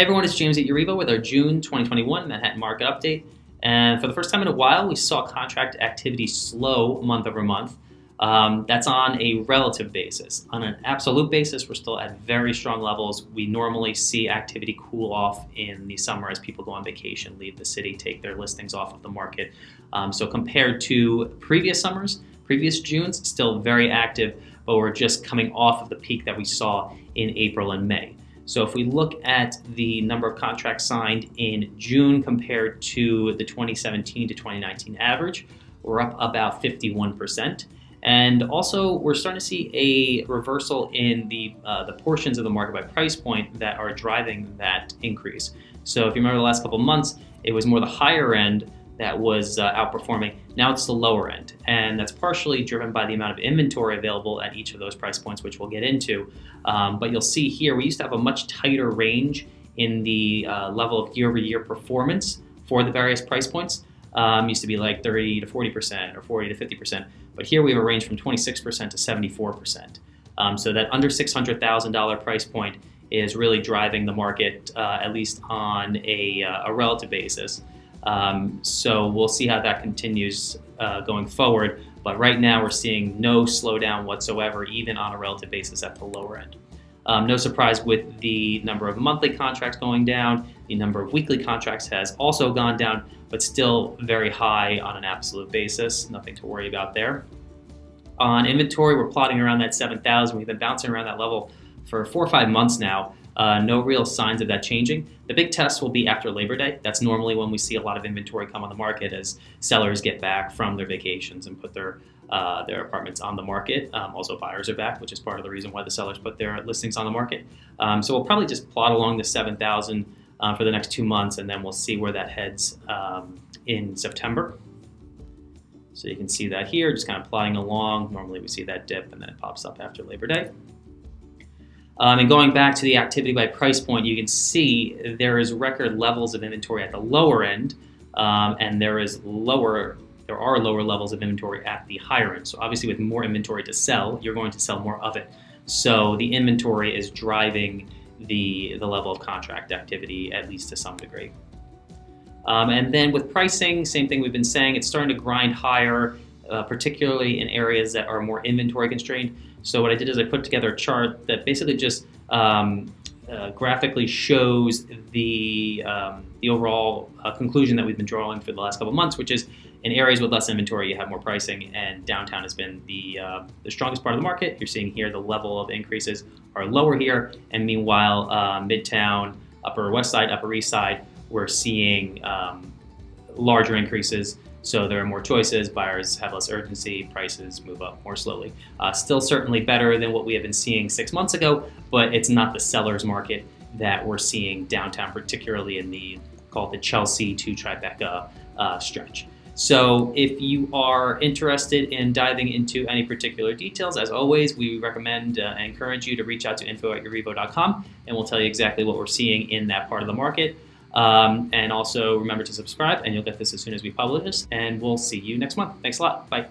Everyone, it's James at Yoreevo with our June 2021 Manhattan Market Update. And for the first time in a while, we saw contract activity slow month over month. Um, that's on a relative basis. On an absolute basis, we're still at very strong levels. We normally see activity cool off in the summer as people go on vacation, leave the city, take their listings off of the market. Um, so compared to previous summers, previous Junes, still very active, but we're just coming off of the peak that we saw in April and May. So if we look at the number of contracts signed in June compared to the 2017 to 2019 average, we're up about 51%. And also, we're starting to see a reversal in the uh, the portions of the market by price point that are driving that increase. So, if you remember the last couple months, it was more the higher end that was uh, outperforming. Now it's the lower end, and that's partially driven by the amount of inventory available at each of those price points, which we'll get into. Um, but you'll see here, we used to have a much tighter range in the uh, level of year-over-year performance for the various price points. Um, used to be like 30 to 40% or 40 to 50%, but here we have a range from 26% to 74%. Um, so that under $600,000 price point is really driving the market, uh, at least on a, uh, a relative basis. Um, so we'll see how that continues uh, going forward. But right now we're seeing no slowdown whatsoever, even on a relative basis at the lower end. Um, no surprise with the number of monthly contracts going down. The number of weekly contracts has also gone down, but still very high on an absolute basis. Nothing to worry about there. On inventory, we're plotting around that 7,000. We've been bouncing around that level for four or five months now. Uh, no real signs of that changing. The big test will be after Labor Day. That's normally when we see a lot of inventory come on the market as sellers get back from their vacations and put their uh, their apartments on the market. Um, also, buyers are back, which is part of the reason why the sellers put their listings on the market. Um, so we'll probably just plot along the 7,000 uh, for the next two months, and then we'll see where that heads um, in September. So you can see that here, just kind of plotting along. Normally we see that dip, and then it pops up after Labor Day. Um, and going back to the activity by price point, you can see there is record levels of inventory at the lower end, um, and there is lower there are lower levels of inventory at the higher end. So obviously, with more inventory to sell, you're going to sell more of it. So the inventory is driving the the level of contract activity at least to some degree. Um, and then with pricing, same thing we've been saying, it's starting to grind higher, uh, particularly in areas that are more inventory constrained. So what I did is I put together a chart that basically just um, uh, graphically shows the um, the overall uh, conclusion that we've been drawing for the last couple months, which is in areas with less inventory, you have more pricing, and downtown has been the uh, the strongest part of the market. You're seeing here the level of increases are lower here, and meanwhile, uh, Midtown, Upper West Side, Upper East Side, we're seeing um, larger increases. So there are more choices, buyers have less urgency, prices move up more slowly. Uh, still certainly better than what we have been seeing six months ago, but it's not the seller's market that we're seeing downtown, particularly in the called the Chelsea to Tribeca uh, stretch. So if you are interested in diving into any particular details, as always, we recommend uh, and encourage you to reach out to info at and we'll tell you exactly what we're seeing in that part of the market. Um, and also remember to subscribe, and you'll get this as soon as we publish this. And we'll see you next month. Thanks a lot. Bye.